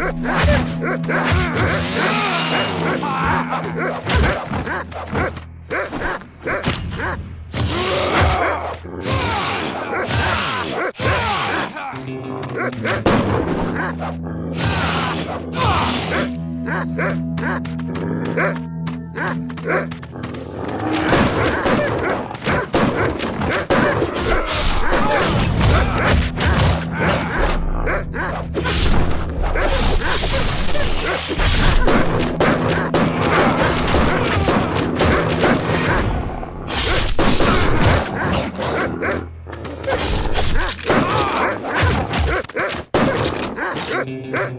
Ah! Ah!